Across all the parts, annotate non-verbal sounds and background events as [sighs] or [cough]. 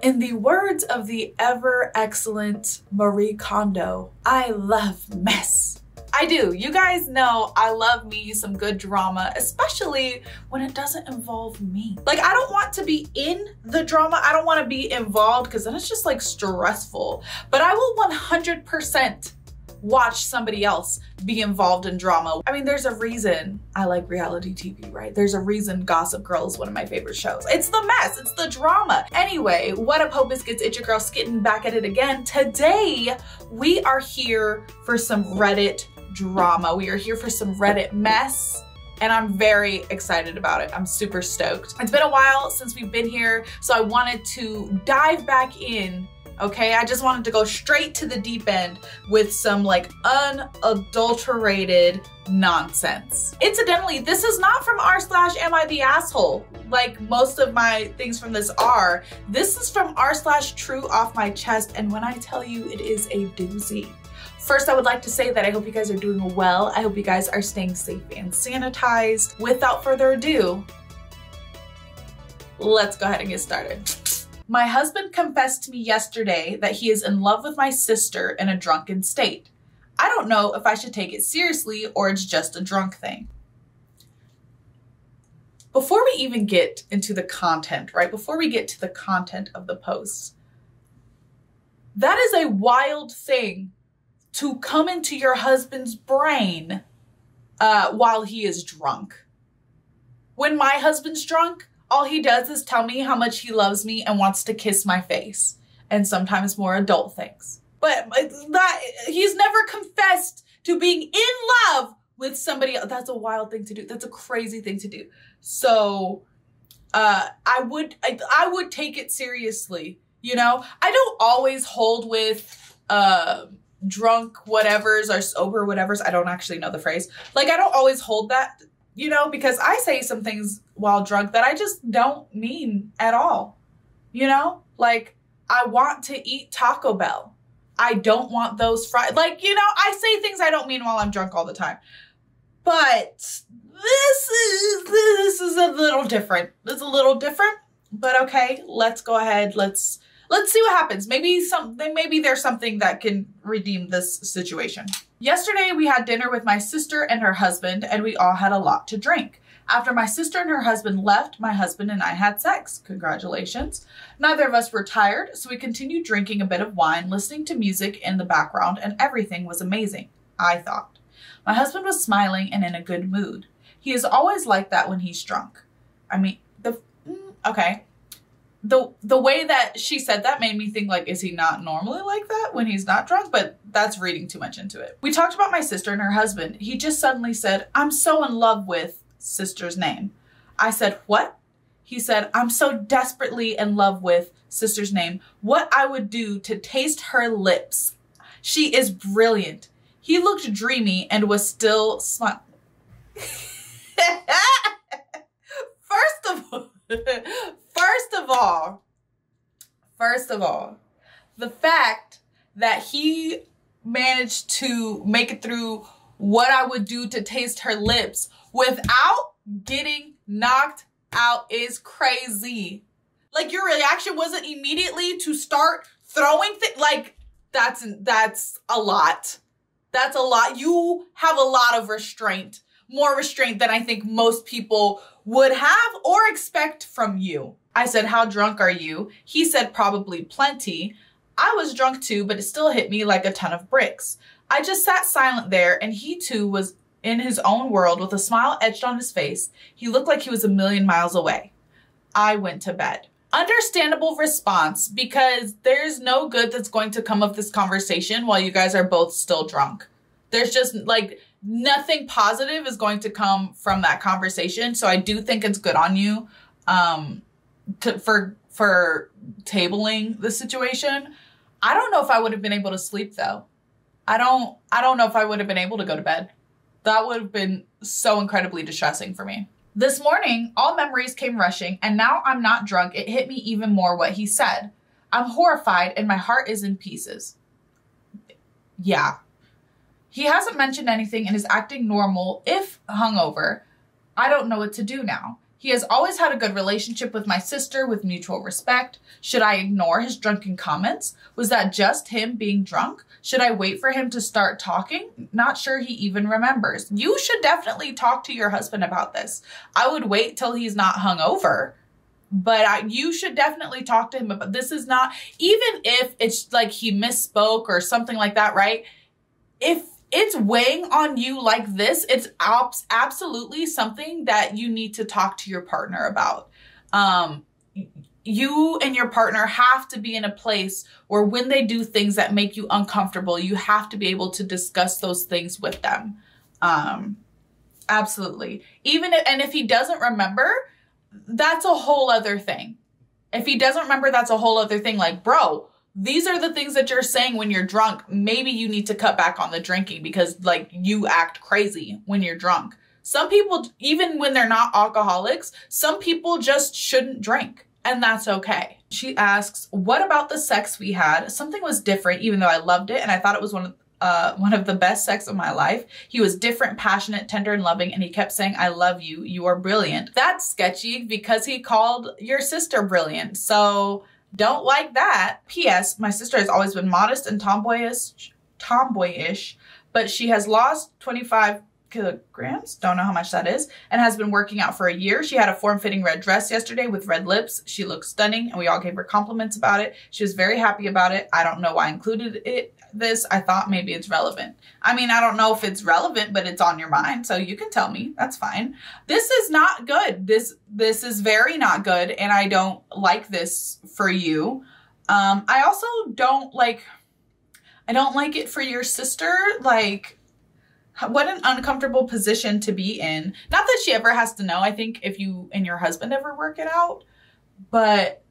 In the words of the ever excellent Marie Kondo, I love mess. I do. You guys know I love me some good drama, especially when it doesn't involve me. Like, I don't want to be in the drama. I don't want to be involved because then it's just like stressful. But I will 100% watch somebody else be involved in drama. I mean, there's a reason I like reality TV, right? There's a reason Gossip Girl is one of my favorite shows. It's the mess, it's the drama. Anyway, what up, Hobiscuits? It's your girl Skitten back at it again. Today, we are here for some Reddit drama. We are here for some Reddit mess and I'm very excited about it. I'm super stoked. It's been a while since we've been here, so I wanted to dive back in okay? I just wanted to go straight to the deep end with some like unadulterated nonsense. Incidentally, this is not from r slash am I the asshole like most of my things from this are. This is from r slash true off my chest and when I tell you it is a doozy. First, I would like to say that I hope you guys are doing well. I hope you guys are staying safe and sanitized. Without further ado, let's go ahead and get started. My husband confessed to me yesterday that he is in love with my sister in a drunken state. I don't know if I should take it seriously or it's just a drunk thing. Before we even get into the content, right? Before we get to the content of the post, that is a wild thing to come into your husband's brain uh, while he is drunk. When my husband's drunk, all he does is tell me how much he loves me and wants to kiss my face and sometimes more adult things. But that he's never confessed to being in love with somebody else. That's a wild thing to do. That's a crazy thing to do. So uh I would I, I would take it seriously, you know? I don't always hold with uh drunk whatevers or sober whatevers. I don't actually know the phrase. Like I don't always hold that you know, because I say some things while drunk that I just don't mean at all. You know, like I want to eat Taco Bell. I don't want those fries. Like, you know, I say things I don't mean while I'm drunk all the time. But this is this is a little different. It's a little different, but okay, let's go ahead. Let's let's see what happens. Maybe something maybe there's something that can redeem this situation. Yesterday, we had dinner with my sister and her husband, and we all had a lot to drink. After my sister and her husband left, my husband and I had sex. Congratulations. Neither of us were tired, so we continued drinking a bit of wine, listening to music in the background, and everything was amazing, I thought. My husband was smiling and in a good mood. He is always like that when he's drunk. I mean, the mm, okay the the way that she said that made me think like is he not normally like that when he's not drunk? But that's reading too much into it. We talked about my sister and her husband. He just suddenly said i'm so in love with sister's name. I said what? He said i'm so desperately in love with sister's name. What i would do to taste her lips. She is brilliant. He looked dreamy and was still smiling [laughs] first of all [laughs] First of all, first of all, the fact that he managed to make it through what I would do to taste her lips without getting knocked out is crazy. Like your reaction wasn't immediately to start throwing things like that's that's a lot. That's a lot. You have a lot of restraint. More restraint than I think most people would have or expect from you. I said, How drunk are you? He said, Probably plenty. I was drunk too, but it still hit me like a ton of bricks. I just sat silent there, and he too was in his own world with a smile etched on his face. He looked like he was a million miles away. I went to bed. Understandable response because there's no good that's going to come of this conversation while you guys are both still drunk. There's just like nothing positive is going to come from that conversation. So I do think it's good on you um, to, for for tabling the situation. I don't know if I would have been able to sleep though. I don't I don't know if I would have been able to go to bed. That would have been so incredibly distressing for me. This morning, all memories came rushing, and now I'm not drunk. It hit me even more what he said. I'm horrified and my heart is in pieces. Yeah. He hasn't mentioned anything and is acting normal if hungover. I don't know what to do now. He has always had a good relationship with my sister with mutual respect. Should I ignore his drunken comments? Was that just him being drunk? Should I wait for him to start talking? Not sure he even remembers. You should definitely talk to your husband about this. I would wait till he's not hungover but I, you should definitely talk to him about this is not even if it's like he misspoke or something like that right if it's weighing on you like this it's abs- absolutely something that you need to talk to your partner about um you and your partner have to be in a place where when they do things that make you uncomfortable you have to be able to discuss those things with them um absolutely even if, and if he doesn't remember that's a whole other thing. If he doesn't remember, that's a whole other thing. Like, bro, these are the things that you're saying when you're drunk. Maybe you need to cut back on the drinking because, like, you act crazy when you're drunk. Some people, even when they're not alcoholics, some people just shouldn't drink, and that's okay. She asks, What about the sex we had? Something was different, even though I loved it and I thought it was one of uh, one of the best sex of my life. He was different, passionate, tender, and loving, and he kept saying, I love you. You are brilliant. That's sketchy because he called your sister brilliant. So don't like that. P.S. My sister has always been modest and tomboyish, tomboyish, but she has lost 25 kilograms, don't know how much that is, and has been working out for a year. She had a form-fitting red dress yesterday with red lips. She looked stunning and we all gave her compliments about it. She was very happy about it. I don't know why I included it this. I thought maybe it's relevant. I mean, I don't know if it's relevant, but it's on your mind, so you can tell me. That's fine. This is not good. This this is very not good and I don't like this for you. Um I also don't like I don't like it for your sister like what an uncomfortable position to be in. Not that she ever has to know. I think if you and your husband ever work it out, but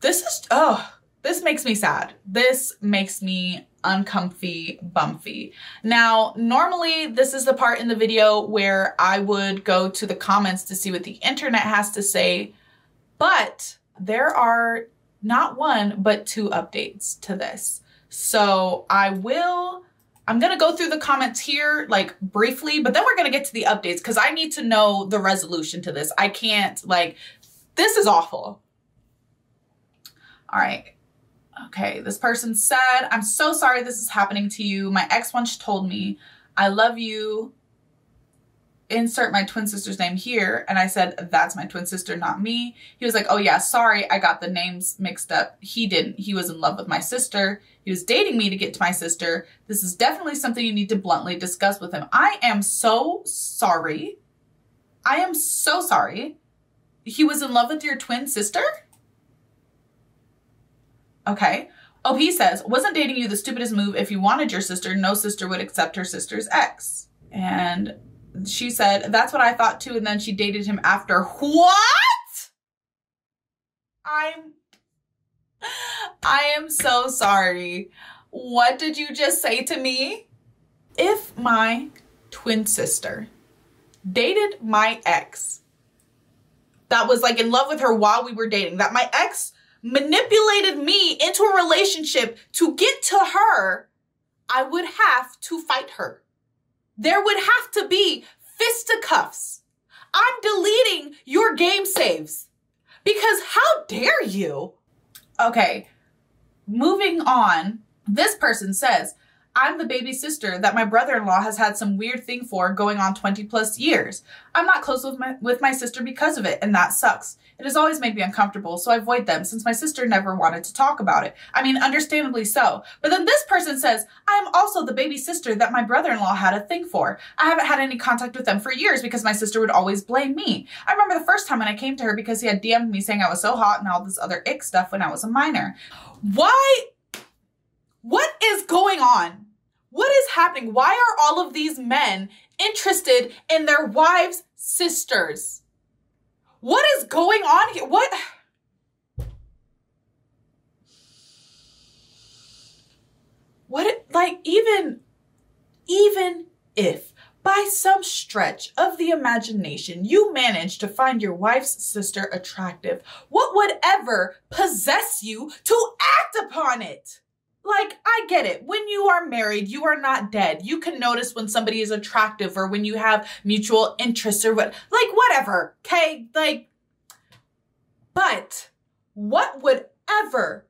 this is, oh, this makes me sad. This makes me uncomfy bumpy. Now, normally this is the part in the video where I would go to the comments to see what the internet has to say, but there are not one, but two updates to this. So I will I'm to go through the comments here like briefly, but then we're to get to the updates because I need to know the resolution to this. I can't like, this is awful. All right. Okay. This person said, I'm so sorry this is happening to you. My ex once told me, I love you insert my twin sister's name here. And I said, that's my twin sister, not me. He was like, oh yeah, sorry, I got the names mixed up. He didn't. He was in love with my sister. He was dating me to get to my sister. This is definitely something you need to bluntly discuss with him. I am so sorry. I am so sorry. He was in love with your twin sister? Okay. OP says, wasn't dating you the stupidest move if you wanted your sister, no sister would accept her sister's ex. And she said, that's what I thought too. And then she dated him after. What? I'm, I am so sorry. What did you just say to me? If my twin sister dated my ex that was like in love with her while we were dating, that my ex manipulated me into a relationship to get to her, I would have to fight her. There would have to be fisticuffs. I'm deleting your game saves because how dare you? Okay, moving on. This person says, I'm the baby sister that my brother-in-law has had some weird thing for going on 20 plus years. I'm not close with my, with my sister because of it, and that sucks. It has always made me uncomfortable, so I avoid them since my sister never wanted to talk about it. I mean, understandably so. But then this person says, I am also the baby sister that my brother-in-law had a thing for. I haven't had any contact with them for years because my sister would always blame me. I remember the first time when I came to her because he had DM'd me saying I was so hot and all this other ick stuff when I was a minor. Why? What is going on? What is happening? Why are all of these men interested in their wives' sisters? What is going on here? What? What, like, even, even if by some stretch of the imagination you manage to find your wife's sister attractive, what would ever possess you to act upon it? Like I get it. When you are married, you are not dead. You can notice when somebody is attractive or when you have mutual interests or what like whatever. Okay? Like but what would ever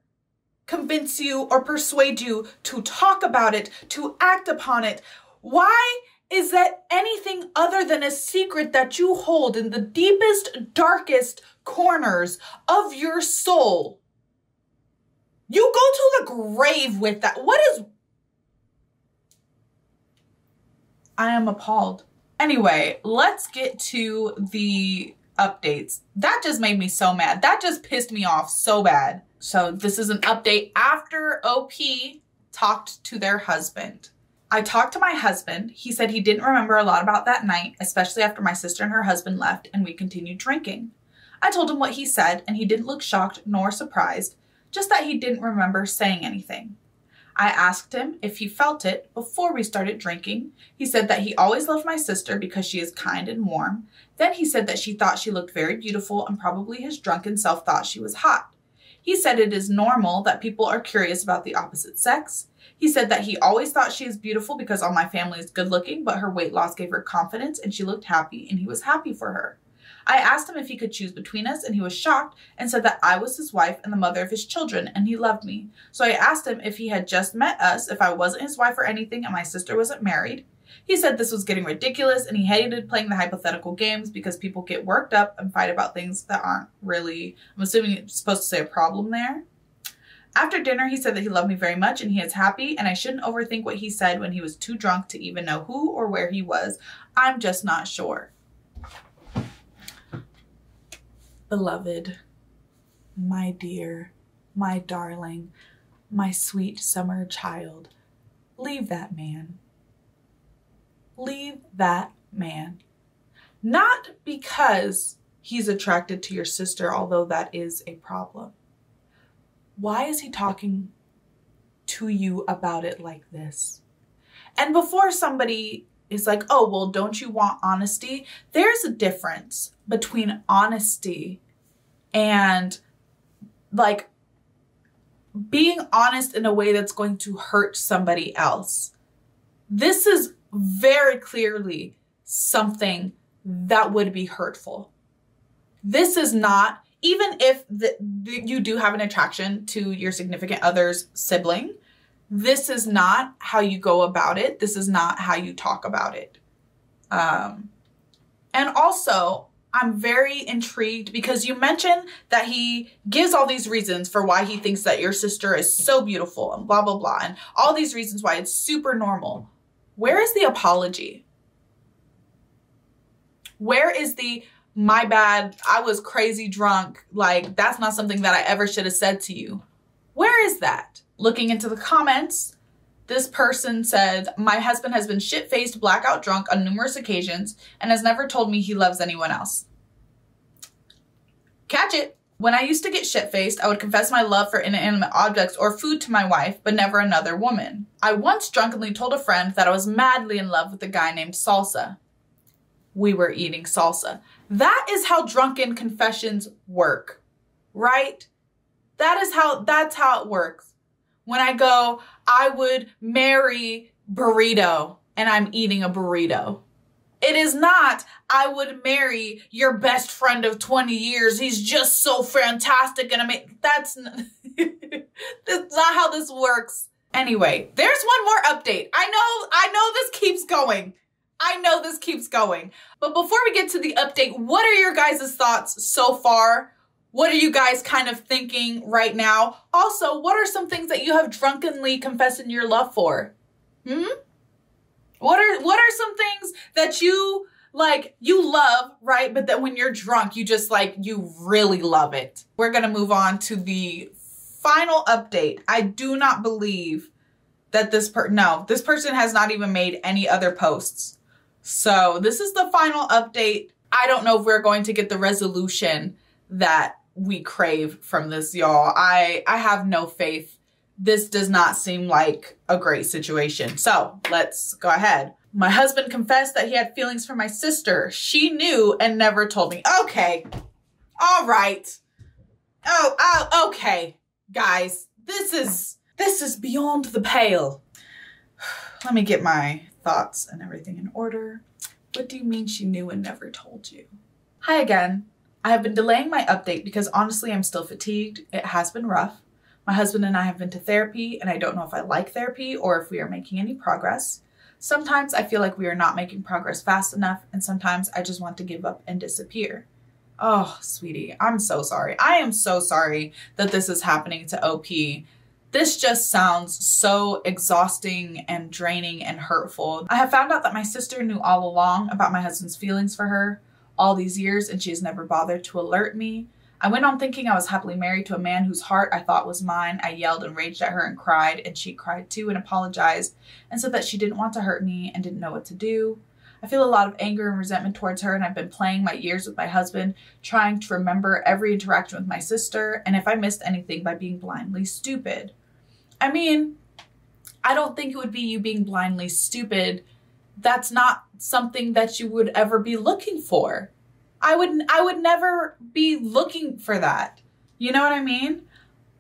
convince you or persuade you to talk about it, to act upon it? Why is that anything other than a secret that you hold in the deepest, darkest corners of your soul? You go to the grave with that. What is. I am appalled. Anyway, let's get to the updates. That just made me so mad. That just pissed me off so bad. So, this is an update after OP talked to their husband. I talked to my husband. He said he didn't remember a lot about that night, especially after my sister and her husband left and we continued drinking. I told him what he said, and he didn't look shocked nor surprised, just that he didn't remember saying anything. I asked him if he felt it before we started drinking. He said that he always loved my sister because she is kind and warm. Then he said that she thought she looked very beautiful and probably his drunken self thought she was hot. He said it is normal that people are curious about the opposite sex. He said that he always thought she is beautiful because all my family is good looking, but her weight loss gave her confidence and she looked happy and he was happy for her. I asked him if he could choose between us and he was shocked and said that I was his wife and the mother of his children and he loved me. So I asked him if he had just met us, if I wasn't his wife or anything and my sister wasn't married. He said this was getting ridiculous and he hated playing the hypothetical games because people get worked up and fight about things that aren't really, I'm assuming it's supposed to say a problem there. After dinner, he said that he loved me very much and he is happy, and I shouldn't overthink what he said when he was too drunk to even know who or where he was. I'm just not sure. Beloved, my dear, my darling, my sweet summer child, leave that man. Leave that man. Not because he's attracted to your sister, although that is a problem why is he talking to you about it like this? And before somebody is like, oh, well, don't you want honesty? There's a difference between honesty and like being honest in a way that's going to hurt somebody else. This is very clearly something that would be hurtful. This is not even if the, you do have an attraction to your significant other's sibling, this is not how you go about it. This is not how you talk about it. Um, and also, I'm very intrigued because you mentioned that he gives all these reasons for why he thinks that your sister is so beautiful and blah, blah, blah, and all these reasons why it's super normal. Where is the apology? Where is the my bad, I was crazy drunk. Like, that's not something that I ever should have said to you. Where is that? Looking into the comments, this person said, My husband has been shit faced, blackout drunk on numerous occasions and has never told me he loves anyone else. Catch it. When I used to get shit faced, I would confess my love for inanimate objects or food to my wife, but never another woman. I once drunkenly told a friend that I was madly in love with a guy named Salsa. We were eating salsa. That is how drunken confessions work, right? That is how, that's how it works. When I go, I would marry burrito and I'm eating a burrito. It is not, I would marry your best friend of 20 years. He's just so fantastic. And I mean, that's, [laughs] that's not how this works. Anyway, there's one more update. I know, I know this keeps going. I know this keeps going. But before we get to the update, what are your guys' thoughts so far? What are you guys kind of thinking right now? Also, what are some things that you have drunkenly confessed in your love for? Hmm? What are what are some things that you like you love, right? But that when you're drunk, you just like you really love it. We're going to move on to the final update. I do not believe that this per no, this person has not even made any other posts so this is the final update. I don't know if we're going to get the resolution that we crave from this, y'all. I, I have no faith. This does not seem like a great situation. So let's go ahead. My husband confessed that he had feelings for my sister. She knew and never told me. Okay. All right. Oh, oh, okay. Guys, this is This is beyond the pale. [sighs] Let me get my thoughts and everything in order. What do you mean she knew and never told you? Hi again. I have been delaying my update because honestly I'm still fatigued. It has been rough. My husband and I have been to therapy and I don't know if I like therapy or if we are making any progress. Sometimes I feel like we are not making progress fast enough and sometimes I just want to give up and disappear. Oh, sweetie, I'm so sorry. I am so sorry that this is happening to OP this just sounds so exhausting and draining and hurtful. I have found out that my sister knew all along about my husband's feelings for her all these years and she has never bothered to alert me. I went on thinking I was happily married to a man whose heart I thought was mine. I yelled and raged at her and cried, and she cried too and apologized and said that she didn't want to hurt me and didn't know what to do. I feel a lot of anger and resentment towards her, and I've been playing my years with my husband, trying to remember every interaction with my sister, and if I missed anything by being blindly stupid. I mean, I don't think it would be you being blindly stupid. That's not something that you would ever be looking for. I would I would never be looking for that. You know what I mean?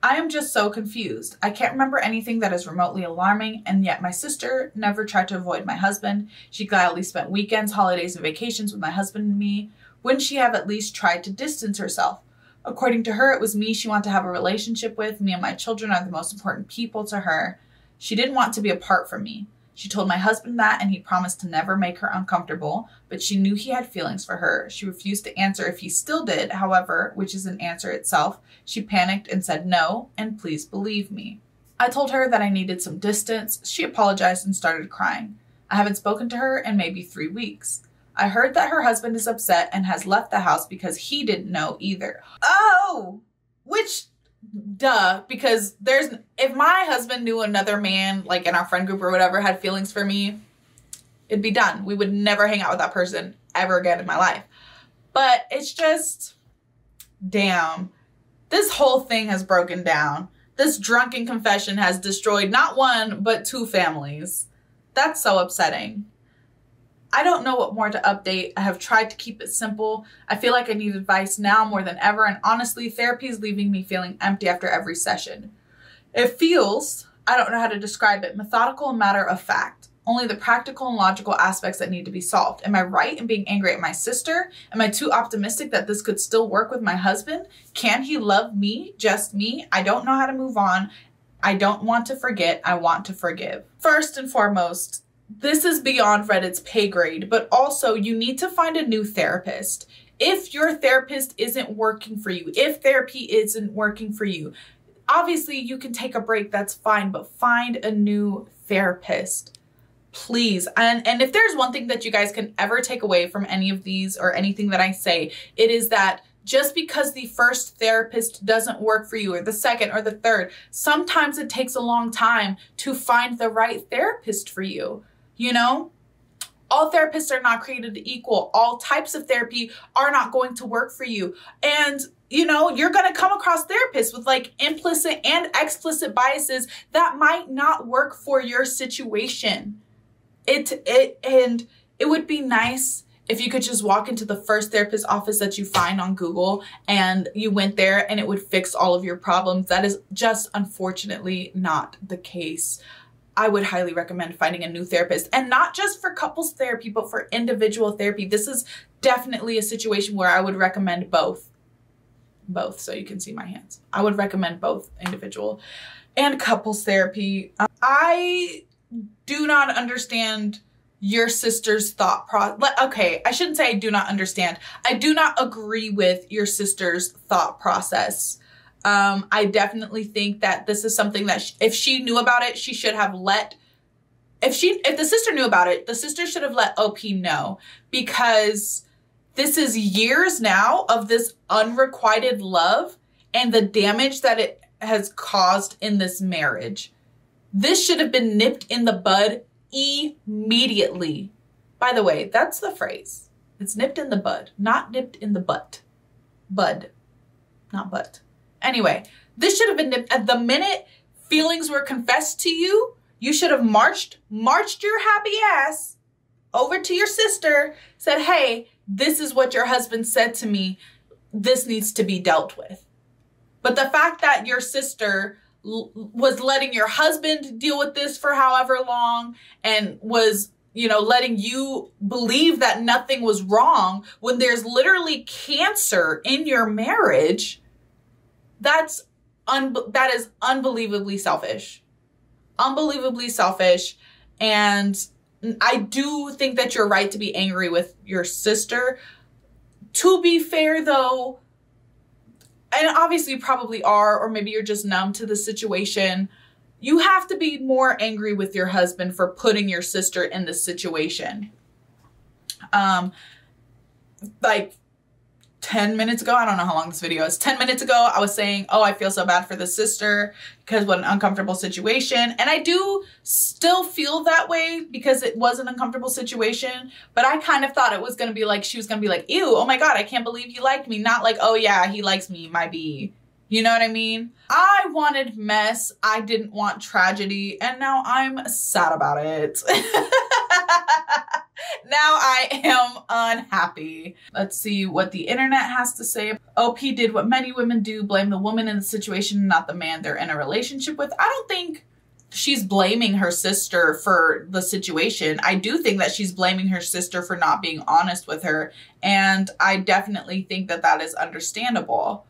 I am just so confused. I can't remember anything that is remotely alarming, and yet my sister never tried to avoid my husband. She gladly spent weekends, holidays, and vacations with my husband and me. Wouldn't she have at least tried to distance herself? According to her, it was me she wanted to have a relationship with. Me and my children are the most important people to her. She didn't want to be apart from me. She told my husband that, and he promised to never make her uncomfortable, but she knew he had feelings for her. She refused to answer if he still did, however, which is an answer itself. She panicked and said no, and please believe me. I told her that I needed some distance. She apologized and started crying. I haven't spoken to her in maybe three weeks. I heard that her husband is upset and has left the house because he didn't know either. Oh, which duh because there's if my husband knew another man like in our friend group or whatever had feelings for me it'd be done. We would never hang out with that person ever again in my life. But it's just damn. This whole thing has broken down. This drunken confession has destroyed not one but two families. That's so upsetting I don't know what more to update. I have tried to keep it simple. I feel like I need advice now more than ever, and honestly, therapy is leaving me feeling empty after every session. It feels, I don't know how to describe it, methodical and matter of fact. Only the practical and logical aspects that need to be solved. Am I right in being angry at my sister? Am I too optimistic that this could still work with my husband? Can he love me, just me? I don't know how to move on. I don't want to forget. I want to forgive. First and foremost, this is beyond Reddit's pay grade, but also you need to find a new therapist. If your therapist isn't working for you, if therapy isn't working for you, obviously you can take a break, that's fine, but find a new therapist. Please. And and if there's one thing that you guys can ever take away from any of these or anything that I say, it is that just because the first therapist doesn't work for you or the second or the third, sometimes it takes a long time to find the right therapist for you. You know, all therapists are not created equal. All types of therapy are not going to work for you. And you know, you're going to come across therapists with like implicit and explicit biases that might not work for your situation. It it and it would be nice if you could just walk into the first therapist office that you find on Google and you went there and it would fix all of your problems. That is just unfortunately not the case. I would highly recommend finding a new therapist and not just for couples therapy, but for individual therapy. This is definitely a situation where I would recommend both. Both, so you can see my hands. I would recommend both individual and couples therapy. Um, I do not understand your sister's thought process. Okay, I shouldn't say I do not understand. I do not agree with your sister's thought process. Um, I definitely think that this is something that if she knew about it, she should have let. If she, if the sister knew about it, the sister should have let OP know because this is years now of this unrequited love and the damage that it has caused in this marriage. This should have been nipped in the bud immediately. By the way, that's the phrase. It's nipped in the bud, not nipped in the butt. Bud, not butt. Anyway, this should have been at the minute feelings were confessed to you, you should have marched, marched your happy ass over to your sister, said, Hey, this is what your husband said to me. This needs to be dealt with. But the fact that your sister was letting your husband deal with this for however long and was you know letting you believe that nothing was wrong when there's literally cancer in your marriage that's un- that is unbelievably selfish unbelievably selfish and I do think that you're right to be angry with your sister. To be fair though, and obviously you probably are, or maybe you're just numb to the situation. You have to be more angry with your husband for putting your sister in this situation. Um, like 10 minutes ago, I don't know how long this video is, 10 minutes ago, I was saying, oh, I feel so bad for the sister because what an uncomfortable situation. And I do still feel that way because it was an uncomfortable situation, but I kind of thought it was going to be like, she was going to be like, ew, oh my God, I can't believe you liked me. Not like, oh yeah, he likes me, my B. You know what I mean? I wanted mess. I didn't want tragedy. And now I'm sad about it. [laughs] now I am unhappy. Let's see what the internet has to say. OP did what many women do, blame the woman in the situation, not the man they're in a relationship with. I don't think she's blaming her sister for the situation. I do think that she's blaming her sister for not being honest with her. And I definitely think that that is understandable.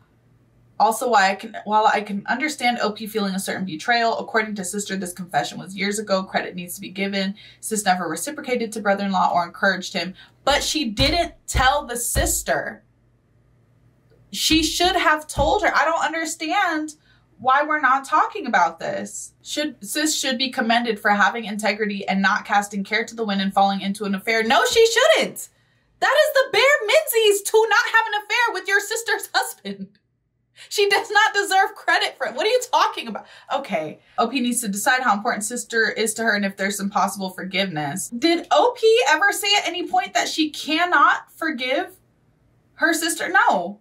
Also, why I can while I can understand OP feeling a certain betrayal, according to sister, this confession was years ago. Credit needs to be given. Sis never reciprocated to brother-in-law or encouraged him, but she didn't tell the sister. She should have told her. I don't understand why we're not talking about this. Should sis should be commended for having integrity and not casting care to the wind and falling into an affair. No, she shouldn't. That is the bare minsies to not have an affair with your sister's [laughs] husband. She does not deserve credit for it. What are you talking about? Okay, OP needs to decide how important sister is to her and if there's some possible forgiveness. Did OP ever say at any point that she cannot forgive her sister? No.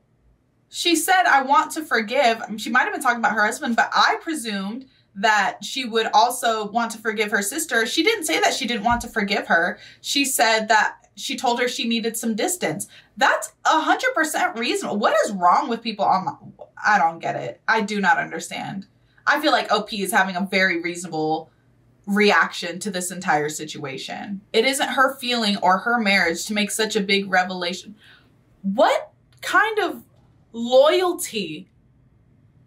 She said, I want to forgive. She might have been talking about her husband, but I presumed that she would also want to forgive her sister. She didn't say that she didn't want to forgive her. She said that she told her she needed some distance. That's a hundred percent reasonable. What is wrong with people on? I don't get it. I do not understand. I feel like OP is having a very reasonable reaction to this entire situation. It isn't her feeling or her marriage to make such a big revelation. What kind of loyalty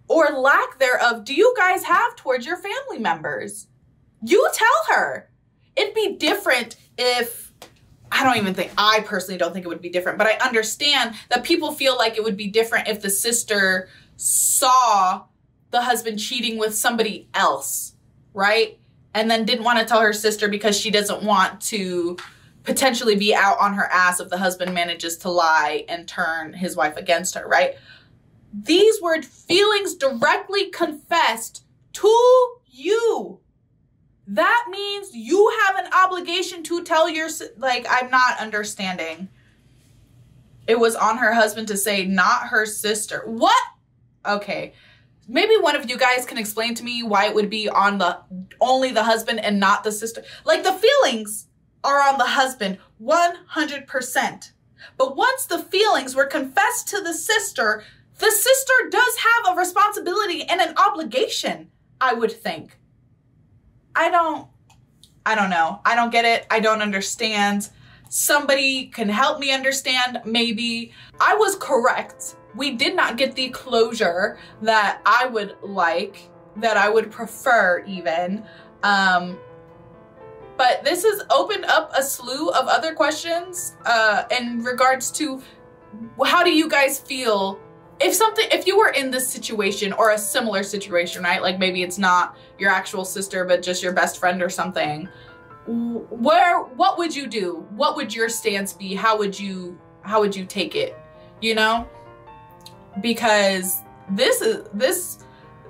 or lack thereof do you guys have towards your family members? You tell her. It'd be different if I don't even think, I personally don't think it would be different, but I understand that people feel like it would be different if the sister saw the husband cheating with somebody else, right? And then didn't want to tell her sister because she doesn't want to potentially be out on her ass if the husband manages to lie and turn his wife against her, right? These were feelings directly confessed to you that means you have an obligation to tell your like i'm not understanding. It was on her husband to say not her sister. What? Okay. Maybe one of you guys can explain to me why it would be on the only the husband and not the sister. Like the feelings are on the husband 100% but once the feelings were confessed to the sister the sister does have a responsibility and an obligation i would think I don't, I don't know. I don't get it. I don't understand. Somebody can help me understand, maybe. I was correct. We did not get the closure that I would like, that I would prefer even. Um, but this has opened up a slew of other questions uh, in regards to how do you guys feel if something if you were in this situation or a similar situation right? Like maybe it's not your actual sister but just your best friend or something. Where what would you do? What would your stance be? How would you how would you take it? You know? Because this is this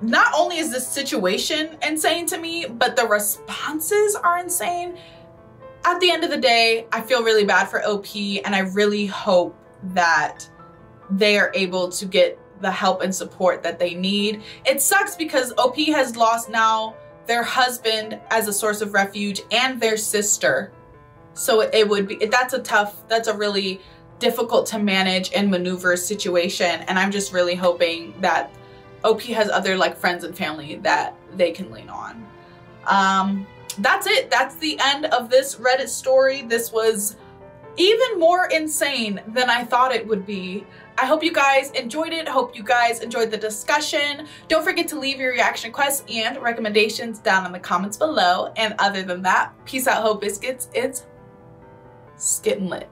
not only is this situation insane to me but the responses are insane. At the end of the day i feel really bad for op and i really hope that they are able to get the help and support that they need. It sucks because OP has lost now their husband as a source of refuge and their sister. So it would be, that's a tough, that's a really difficult to manage and maneuver situation. And I'm just really hoping that OP has other like friends and family that they can lean on. Um, that's it. That's the end of this Reddit story. This was even more insane than I thought it would be. I hope you guys enjoyed it. Hope you guys enjoyed the discussion. Don't forget to leave your reaction requests and recommendations down in the comments below. And other than that, peace out, Hobiscuits. It's skittin' lit.